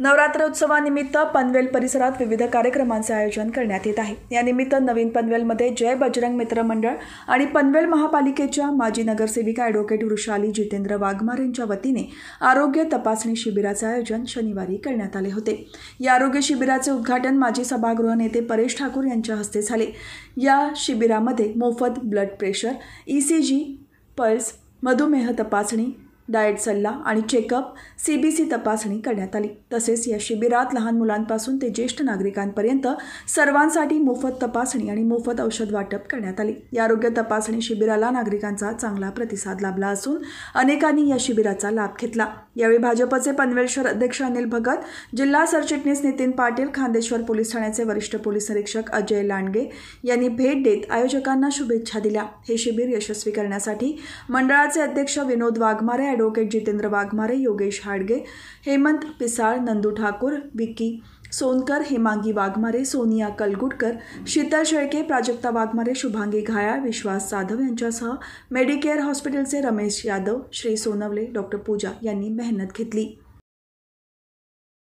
नवरात्र उत्सवानिमित्त पनवेल परिसरात विविध कार्यक्रमांचे आयोजन करण्यात येत आहे. यानिमित्त नवीन पनवेलमध्ये जय बजरंग मित्र मंडळ आणि पनवेल महापालिकेच्या माजी नगरसेविका ॲडव्होकेट वृषाली जितेंद्र वाघमार यांच्या वतीने आरोग्य तपासणी शिबिराचे आयोजन शनिवारी करण्यात आले होते. या आरोग्य शिबिराचे उद्घाटन माजी सभागृह नेते परेश ठाकूर यांच्या हस्ते झाले. या शिबिरामध्ये मोफत blood pressure E C G pulse मधुमेह तपासणी डाएट सल्ला आणि चेकअप सी बी सी तपासणी करण्यात आली. तसेच या शिबिरात लहान मुलांपासून ते ज्येष्ठ नागरिकांपर्यंत सर्वांसाठी मोफत तपासणी आणि मोफत औषध वाटप करण्यात आले. या आरोग्य तपासणी शिबिराला नागरिकांचा चांगला प्रतिसाद लाभला असून अनेकांनी या शिबिराचा लाभ घेतला. यावेळी भाजपचे पनवेल शहर अध्यक्ष अनिल भगत जिल्हा सरचिटणीस नितीन पाटील खांदेश्वर पोलीस ठाण्याचे वरिष्ठ पोलीस निरीक्षक अजय लांडगे यांनी भेट देत आयोजकांना शुभेच्छा दिल्या. हे शिबिर यशस्वी करण्यासाठी मंडळाचे अध्यक्ष विनोद वाघमारे ॲडव्होकेट जितेंद्र वाघमारे, योगेश हाडगे, हेमंत पिसाळ, नंदू ठाकूर, विक्की सोनकर, हेमांगी वाघमारे, सोनिया कलगुटकर, शीतल शेळके, प्राजक्ता वाघमारे, शुभांगी घाया विश्वास जाधव यांच्यासह मेडिकेअर हॉस्पिटलचे रमेश यादव, श्री सोनवले, डॉक्टर पूजा यांनी मेहनत घेतली.